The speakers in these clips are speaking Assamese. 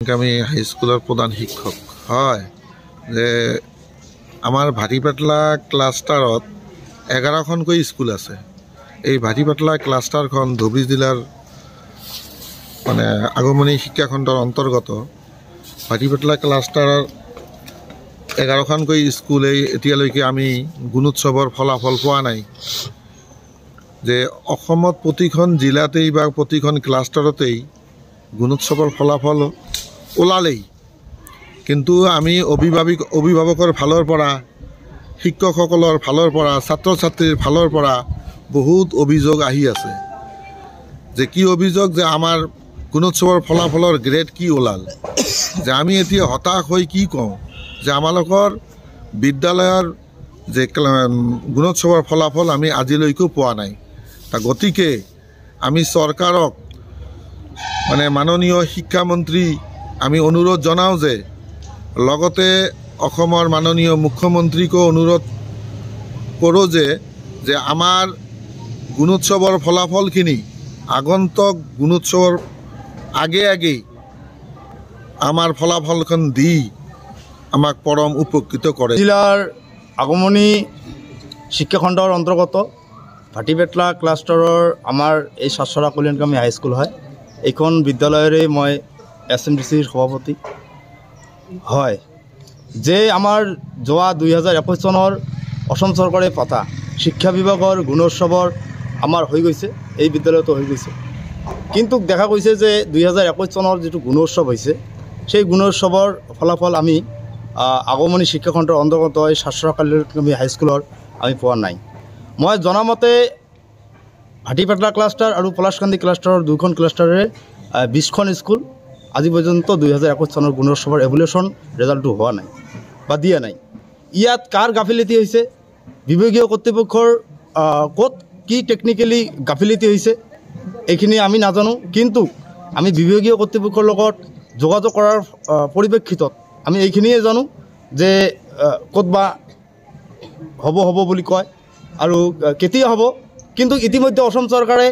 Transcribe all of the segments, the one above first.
আমি হাইস্কুলৰ প্ৰধান শিক্ষক। হয় যে আমাৰ ভাটিপাটলা ক্লাষ্টাৰত এঘাৰখনকৈ স্কুল আছে। এই ভাটিপাটলা ক্লাষ্টাৰখন ধুবুৰী জিলাৰ মানে আগমনী শিক্ষাখণ্ডৰ অন্তৰ্গত। ভাটিপাটলা ক্লাষ্টাৰৰ এঘাৰখনকৈ স্কুলেই এতিয়ালৈকে আমি গুণোৎসৱৰ ফলাফল পোৱা নাই। যে অসমত প্ৰতিখন জিলাতেই বা প্ৰতিখন ক্লাষ্টাৰতেই গুণোৎসৱৰ ফলাফল ওলালেই। কিন্তু আমি অভিভাৱক অভিভাৱকৰ ফালৰ পৰা শিক্ষকসকলৰ ফালৰ পৰা ছাত্ৰ ছাত্ৰীৰ ফালৰ পৰা বহুত অভিযোগ আহি আছে। যে কি অভিযোগ? যে আমাৰ গুণোৎসৱৰ ফলাফলৰ গ্ৰেড কি ওলাল? যে আমি এতিয়া হতাশ হৈ কি কওঁ? যে আমালোকৰ বিদ্যালয়ৰ যে গুণোৎসৱৰ ফলাফল আমি আজিলৈকেও পোৱা নাই। গতিকে আমি চৰকাৰক মানে মাননীয় শিক্ষামন্ত্ৰী আমি অনুৰোধ জনাওঁ যে লগতে অসমৰ মাননীয় মুখ্যমন্ত্ৰীকো অনুৰোধ কৰোঁ যে যে আমাৰ গুণোৎসৱৰ ফলাফলখিনি আগন্তুক গুণোৎসৱৰ আগে আগেই আমাৰ ফলাফলখন দি আমাক পৰম উপকৃত কৰে। জিলাৰ আগমনী শিক্ষাখণ্ডৰ অন্তৰ্গত ভাটিবেটলা ক্লাষ্টাৰৰ আমাৰ এই চাচৰা কল্যাণকামী হাইস্কুল হয়। এইখন বিদ্যালয়ৰে মই এছ এম ডি চিৰ সভাপতি। হয় যে আমাৰ যোৱা দুই হাজাৰ একৈছ চনৰ অসম চৰকাৰে পতা শিক্ষা বিভাগৰ গুণোৎসৱৰ আমাৰ হৈ গৈছে এই বিদ্যালয়তো হৈ গৈছে। কিন্তু দেখা গৈছে যে দুই হাজাৰ একৈছ চনৰ যিটো গুণোৎসৱ হৈছে সেই গুণোৎসৱৰ ফলাফল আমি আগমনী শিক্ষাখণ্ডৰ অন্তৰ্গত এই কল্যাণী হাইস্কুলৰ আমি পোৱা নাই। মই জনামতে ভাটিপাটলা ক্লাষ্টাৰ আৰু পলাশকান্দি ক্লাষ্টাৰৰ দুয়োখন ক্লাষ্টাৰে বিছখন স্কুল আজি পৰ্যন্ত দুই হাজাৰ একৈছ চনৰ গুণোৎসৱৰ এভুলেশ্যন ৰেজাল্টটো হোৱা নাই বা দিয়া নাই। ইয়াত কাৰ গাফিলতি হৈছে? বিভাগীয় কৰ্তৃপক্ষৰ আহ, ক'ত কি টেকনিকেলি গাফিলতি হৈছে? এইখিনি আমি নাজানো। কিন্তু আমি বিভাগীয় কৰ্তৃপক্ষৰ লগত যোগাযোগ আহ, পৰিপ্ৰেক্ষিতত আমি এইখিনিয়ে জানো যে ক'ত বা হ'ব হ'ব বুলি কয় আহ, কেতিয়া হ'ব। কিন্তু ইতিমধ্যে অসম চৰকাৰে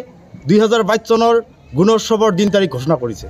দুই হাজাৰ বাইছ চনৰ গুণোৎসৱৰ দিন তাৰিখ ঘোষণা কৰিছে।